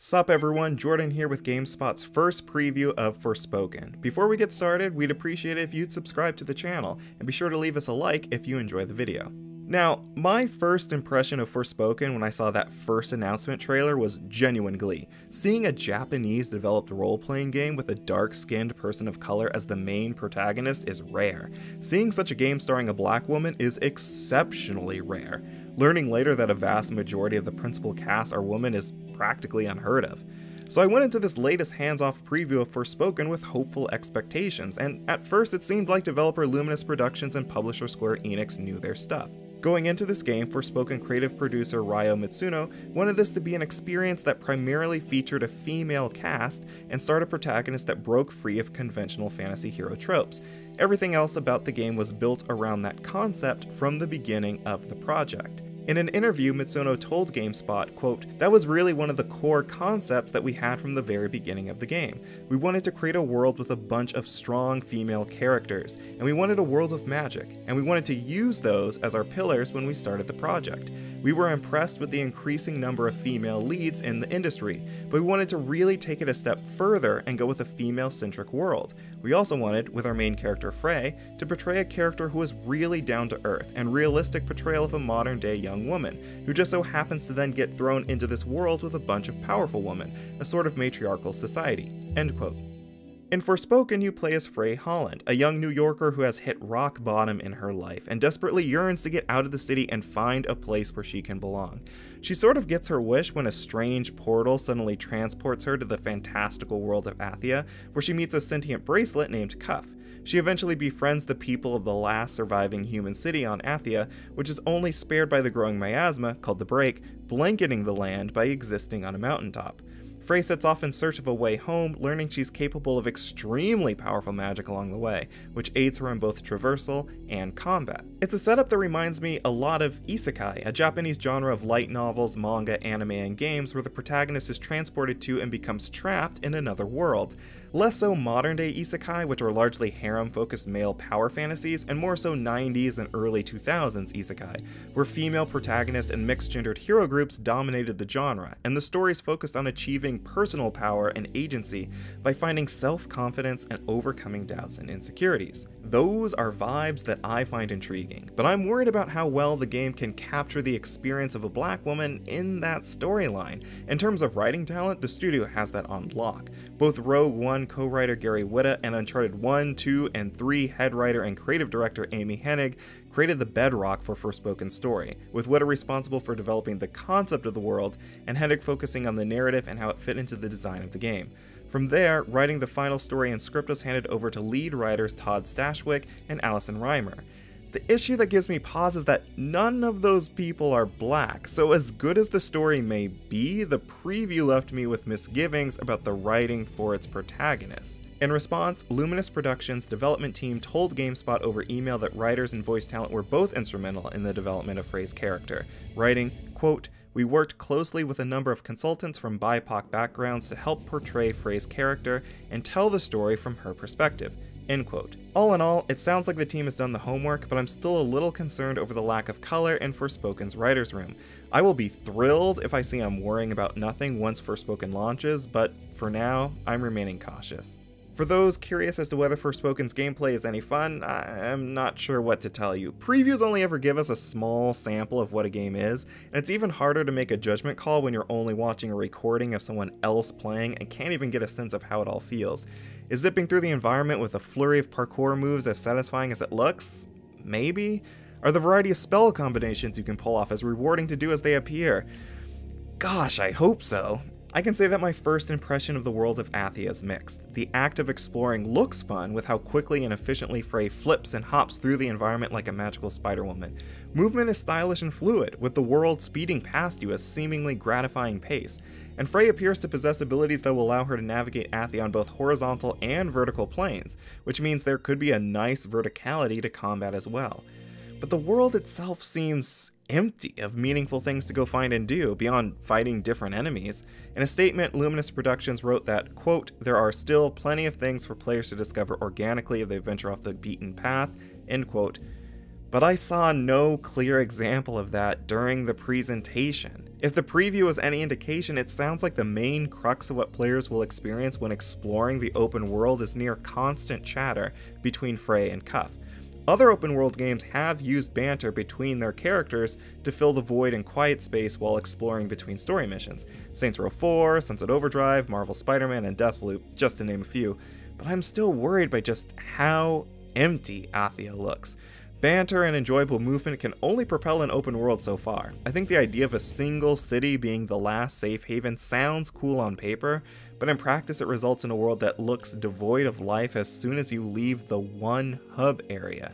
Sup everyone, Jordan here with GameSpot's first preview of Forspoken. Before we get started, we'd appreciate it if you'd subscribe to the channel, and be sure to leave us a like if you enjoy the video. Now, my first impression of Forspoken when I saw that first announcement trailer was genuine glee. Seeing a Japanese developed role-playing game with a dark-skinned person of color as the main protagonist is rare. Seeing such a game starring a black woman is exceptionally rare. Learning later that a vast majority of the principal cast are women is practically unheard of. So I went into this latest hands-off preview of Forspoken with hopeful expectations, and at first it seemed like developer Luminous Productions and publisher Square Enix knew their stuff. Going into this game, Forspoken creative producer Raio Mitsuno wanted this to be an experience that primarily featured a female cast and starred a protagonist that broke free of conventional fantasy hero tropes. Everything else about the game was built around that concept from the beginning of the project. In an interview, Mitsuno told GameSpot, quote, That was really one of the core concepts that we had from the very beginning of the game. We wanted to create a world with a bunch of strong female characters, and we wanted a world of magic, and we wanted to use those as our pillars when we started the project. We were impressed with the increasing number of female leads in the industry, but we wanted to really take it a step further and go with a female-centric world. We also wanted, with our main character Frey, to portray a character who was really down to earth and realistic portrayal of a modern day young woman, who just so happens to then get thrown into this world with a bunch of powerful women, a sort of matriarchal society. End quote. In Forspoken, you play as Frey Holland, a young New Yorker who has hit rock bottom in her life and desperately yearns to get out of the city and find a place where she can belong. She sort of gets her wish when a strange portal suddenly transports her to the fantastical world of Athia, where she meets a sentient bracelet named Cuff. She eventually befriends the people of the last surviving human city on Athia, which is only spared by the growing miasma, called the Break, blanketing the land by existing on a mountaintop. Frey sets off in search of a way home, learning she's capable of extremely powerful magic along the way, which aids her in both traversal and combat. It's a setup that reminds me a lot of isekai, a Japanese genre of light novels, manga, anime, and games where the protagonist is transported to and becomes trapped in another world. Less so modern day isekai, which are largely harem focused male power fantasies, and more so 90s and early 2000s isekai, where female protagonists and mixed gendered hero groups dominated the genre, and the stories focused on achieving personal power and agency by finding self confidence and overcoming doubts and insecurities. Those are vibes that I find intriguing, but I'm worried about how well the game can capture the experience of a black woman in that storyline. In terms of writing talent, the studio has that on lock. Both Rogue One co-writer Gary Whitta and Uncharted 1, 2, and 3 head writer and creative director Amy Hennig created the bedrock for Forspoken story, with Whitta responsible for developing the concept of the world and Hennig focusing on the narrative and how it fit into the design of the game. From there, writing the final story and script was handed over to lead writers Todd Stashwick and Allison Rymer. The issue that gives me pause is that none of those people are black, so as good as the story may be, the preview left me with misgivings about the writing for its protagonist. In response, Luminous Productions' development team told GameSpot over email that writers and voice talent were both instrumental in the development of Frey's character, writing, quote, we worked closely with a number of consultants from BIPOC backgrounds to help portray Frey's character and tell the story from her perspective. End quote. All in all, it sounds like the team has done the homework, but I'm still a little concerned over the lack of color in Forspoken's writer's room. I will be thrilled if I see I'm worrying about nothing once Forspoken launches, but for now, I'm remaining cautious. For those curious as to whether Forspoken's gameplay is any fun, I'm not sure what to tell you. Previews only ever give us a small sample of what a game is, and it's even harder to make a judgment call when you're only watching a recording of someone else playing and can't even get a sense of how it all feels. Is zipping through the environment with a flurry of parkour moves as satisfying as it looks? Maybe? Are the variety of spell combinations you can pull off as rewarding to do as they appear? Gosh, I hope so. I can say that my first impression of the world of Athia is mixed. The act of exploring looks fun with how quickly and efficiently Frey flips and hops through the environment like a magical Spider-Woman. Movement is stylish and fluid, with the world speeding past you at a seemingly gratifying pace. And Frey appears to possess abilities that will allow her to navigate Athia on both horizontal and vertical planes, which means there could be a nice verticality to combat as well. But the world itself seems empty of meaningful things to go find and do beyond fighting different enemies. In a statement, Luminous Productions wrote that, quote, there are still plenty of things for players to discover organically if they venture off the beaten path, end quote. But I saw no clear example of that during the presentation. If the preview is any indication, it sounds like the main crux of what players will experience when exploring the open world is near constant chatter between Frey and Cuff. Other open world games have used banter between their characters to fill the void and quiet space while exploring between story missions. Saints Row 4, Sunset Overdrive, Marvel Spider Man, and Deathloop, just to name a few. But I'm still worried by just how empty Athia looks. Banter and enjoyable movement can only propel an open world so far. I think the idea of a single city being the last safe haven sounds cool on paper, but in practice it results in a world that looks devoid of life as soon as you leave the one hub area.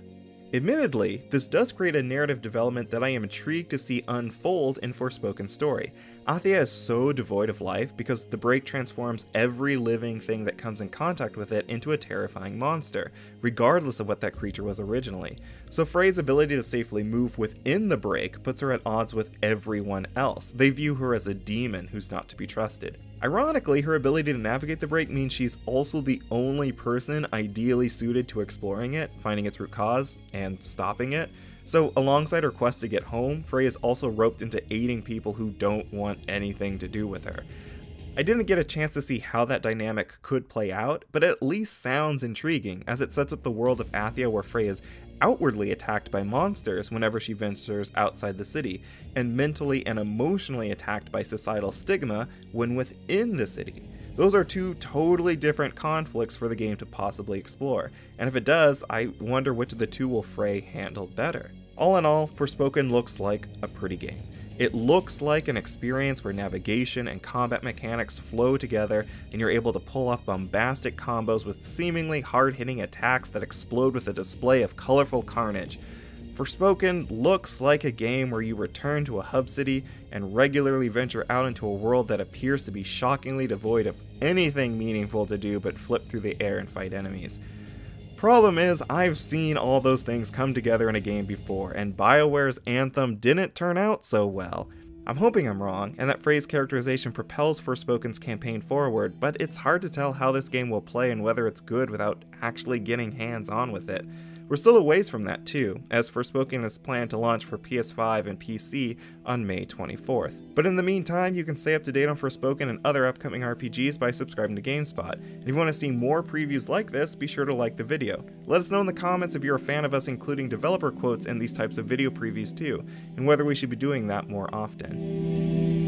Admittedly, this does create a narrative development that I am intrigued to see unfold in Forspoken story. Athia is so devoid of life because the break transforms every living thing that comes in contact with it into a terrifying monster, regardless of what that creature was originally. So Frey's ability to safely move within the break puts her at odds with everyone else. They view her as a demon who's not to be trusted. Ironically, her ability to navigate the break means she's also the only person ideally suited to exploring it, finding its root cause, and stopping it. So, alongside her quest to get home, Frey is also roped into aiding people who don't want anything to do with her. I didn't get a chance to see how that dynamic could play out, but it at least sounds intriguing, as it sets up the world of Athia where Frey is outwardly attacked by monsters whenever she ventures outside the city, and mentally and emotionally attacked by societal stigma when within the city. Those are two totally different conflicts for the game to possibly explore, and if it does, I wonder which of the two will Frey handle better. All in all, Forspoken looks like a pretty game. It looks like an experience where navigation and combat mechanics flow together and you're able to pull off bombastic combos with seemingly hard hitting attacks that explode with a display of colorful carnage. Forspoken looks like a game where you return to a hub city and regularly venture out into a world that appears to be shockingly devoid of anything meaningful to do but flip through the air and fight enemies. Problem is, I've seen all those things come together in a game before, and BioWare's Anthem didn't turn out so well. I'm hoping I'm wrong, and that Frey's characterization propels Forspoken's campaign forward, but it's hard to tell how this game will play and whether it's good without actually getting hands on with it. We're still a ways from that too, as Forspoken is planned to launch for PS5 and PC on May 24th. But in the meantime, you can stay up to date on Forspoken and other upcoming RPGs by subscribing to GameSpot. And if you want to see more previews like this, be sure to like the video. Let us know in the comments if you're a fan of us including developer quotes in these types of video previews too, and whether we should be doing that more often.